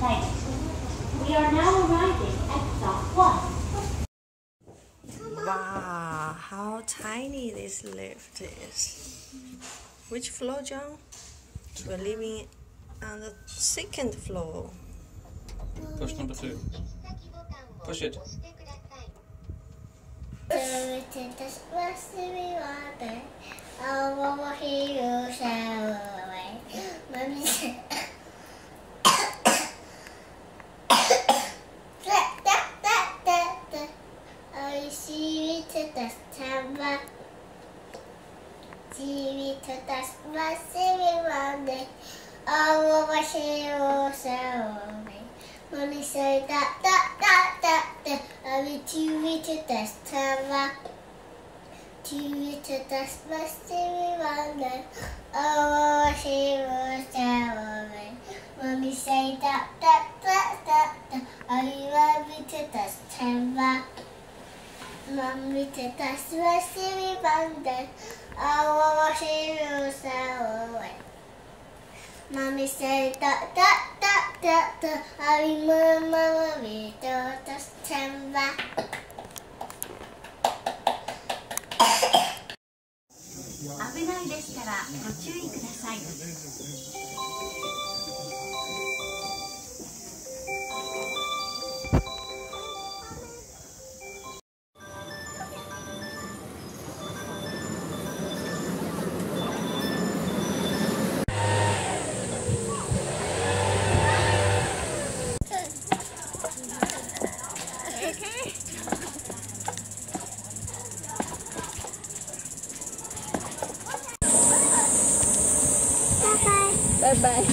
place. We are now arriving at stop 1. Wow, how tiny this lift is. Which floor, John? We're living on the second floor. Push number two. Push it. ജീവിതത്തെ അവവശയോസോമേ മനസ്സായി ത ത ത ത ത അവി ജീവിതത്തെ സ്റ്റവ ജീവിതത്തെ സ്മസ്തിവിവാനെ അവവശയോസോമേ മനസ്സായി ത ത ത ത ത അവി ജീവിതത്തെ സ്റ്റവ まみてたしわしみばんであわわしみさわまみせたたたたたあいままわみてわたしちゃんば危ないですからご注意ください。Bye bye.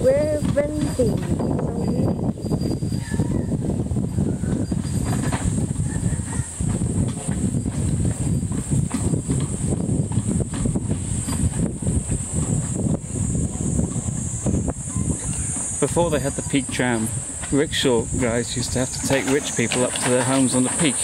We're renting. Before they had the peak tram, rickshaw guys used to have to take rich people up to their homes on the peak.